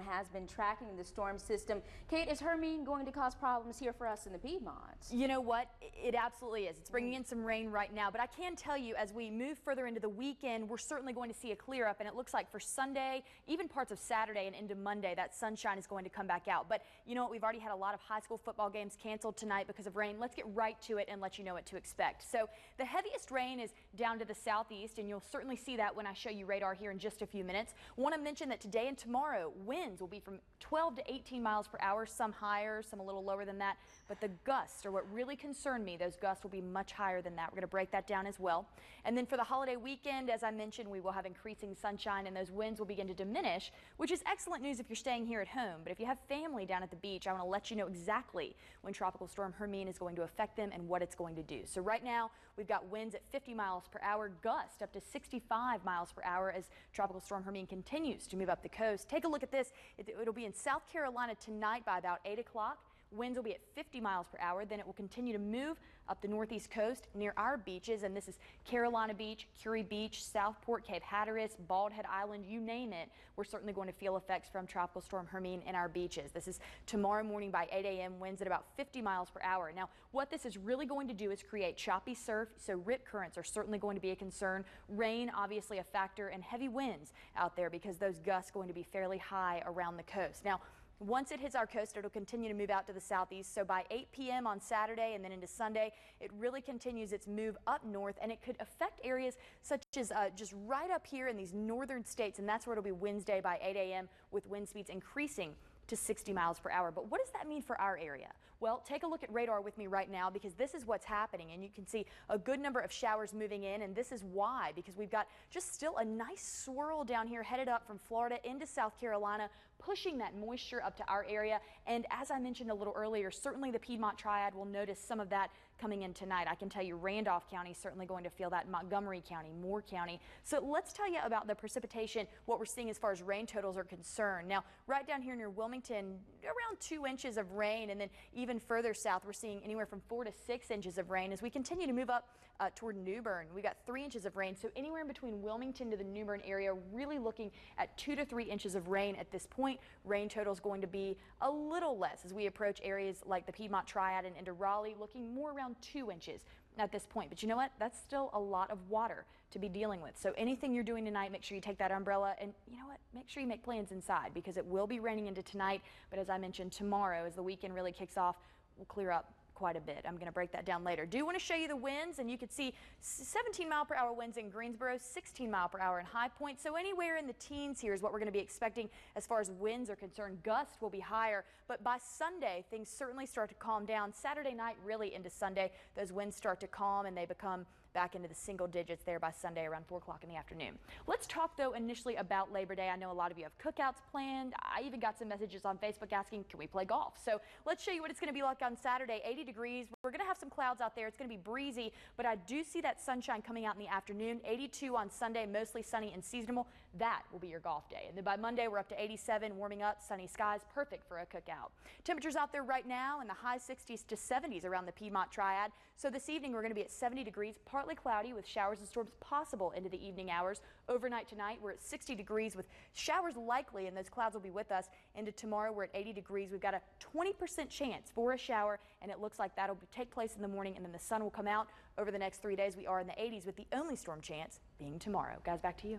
Has been tracking the storm system. Kate, is Hermine going to cause problems here for us in the Piedmont? You know what? It absolutely is. It's bringing mm. in some rain right now, but I can tell you as we move further into the weekend, we're certainly going to see a clear up, and it looks like for Sunday, even parts of Saturday and into Monday, that sunshine is going to come back out. But you know what? We've already had a lot of high school football games canceled tonight because of rain. Let's get right to it and let you know what to expect. So the heaviest rain is down to the southeast, and you'll certainly see that when I show you radar here in just a few minutes. Want to mention that today and tomorrow, winds will be from 12 to 18 miles per hour, some higher, some a little lower than that. But the gusts are what really concern me. Those gusts will be much higher than that. We're going to break that down as well. And then for the holiday weekend, as I mentioned, we will have increasing sunshine and those winds will begin to diminish, which is excellent news if you're staying here at home. But if you have family down at the beach, I want to let you know exactly when Tropical Storm Hermine is going to affect them and what it's going to do. So right now, we've got winds at 50 miles per hour, gust up to 65 miles per hour as Tropical Storm Hermine continues to move up the coast. Take a look at this. It, it'll be in South Carolina tonight by about 8 o'clock. Winds will be at 50 miles per hour. Then it will continue to move up the northeast coast near our beaches. And this is Carolina Beach, Kure Beach, Southport, Cape Hatteras, Bald Head Island, you name it. We're certainly going to feel effects from Tropical Storm Hermine in our beaches. This is tomorrow morning by 8 a.m. winds at about 50 miles per hour. Now, what this is really going to do is create choppy surf. So rip currents are certainly going to be a concern. Rain, obviously a factor, and heavy winds out there because those gusts going to be fairly high around the coast. Now, once it hits our coast, it'll continue to move out to the southeast. So by 8 p.m. on Saturday and then into Sunday, it really continues its move up north and it could affect areas such as uh, just right up here in these northern states. And that's where it'll be Wednesday by 8 a.m. with wind speeds increasing to 60 miles per hour. But what does that mean for our area? Well, take a look at radar with me right now because this is what's happening and you can see a good number of showers moving in and this is why because we've got just still a nice swirl down here headed up from Florida into South Carolina pushing that moisture up to our area and as I mentioned a little earlier certainly the Piedmont Triad will notice some of that coming in tonight. I can tell you Randolph County certainly going to feel that Montgomery County, Moore County. So let's tell you about the precipitation what we're seeing as far as rain totals are concerned. Now right down here near Wilmington around two inches of rain and then even even further south, we're seeing anywhere from four to six inches of rain as we continue to move up uh, toward New Bern. We've got three inches of rain, so anywhere in between Wilmington to the New Bern area, really looking at two to three inches of rain at this point. Rain total is going to be a little less as we approach areas like the Piedmont Triad and into Raleigh, looking more around two inches at this point. But you know what? That's still a lot of water to be dealing with. So anything you're doing tonight, make sure you take that umbrella and you know what? Make sure you make plans inside because it will be raining into tonight. But as I mentioned, tomorrow as the weekend really kicks off, we'll clear up quite a bit. I'm going to break that down later. Do you want to show you the winds, and you can see 17 mile per hour winds in Greensboro, 16 mile per hour in High Point. So anywhere in the teens here is what we're going to be expecting as far as winds are concerned. Gusts will be higher, but by Sunday, things certainly start to calm down. Saturday night, really into Sunday, those winds start to calm and they become back into the single digits there by Sunday around 4 o'clock in the afternoon. Let's talk, though, initially about Labor Day. I know a lot of you have cookouts planned. I even got some messages on Facebook asking, can we play golf? So let's show you what it's going to be like on Saturday. 80 degrees. We're going to have some clouds out there. It's going to be breezy, but I do see that sunshine coming out in the afternoon. 82 on Sunday, mostly sunny and seasonable. That will be your golf day. And then by Monday, we're up to 87, warming up, sunny skies, perfect for a cookout. Temperatures out there right now in the high 60s to 70s around the Piedmont Triad. So this evening, we're going to be at 70 degrees, partly cloudy with showers and storms possible into the evening hours. Overnight tonight, we're at 60 degrees with showers likely, and those clouds will be with us. Into tomorrow, we're at 80 degrees. We've got a 20% chance for a shower, and it looks like that'll take place in the morning, and then the sun will come out over the next three days. We are in the 80s with the only storm chance being tomorrow. Guys, back to you.